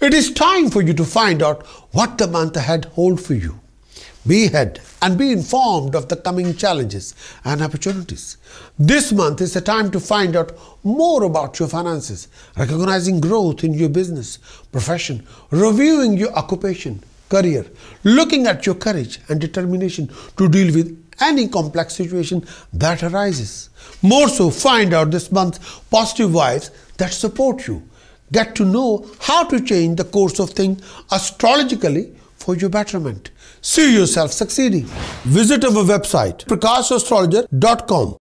It is time for you to find out what the month ahead holds for you. Be ahead and be informed of the coming challenges and opportunities. This month is the time to find out more about your finances, recognizing growth in your business, profession, reviewing your occupation, career, looking at your courage and determination to deal with any complex situation that arises. More so, find out this month's positive vibes that support you. Get to know how to change the course of things astrologically for your betterment. See yourself succeeding. Visit our website prakashastrologer.com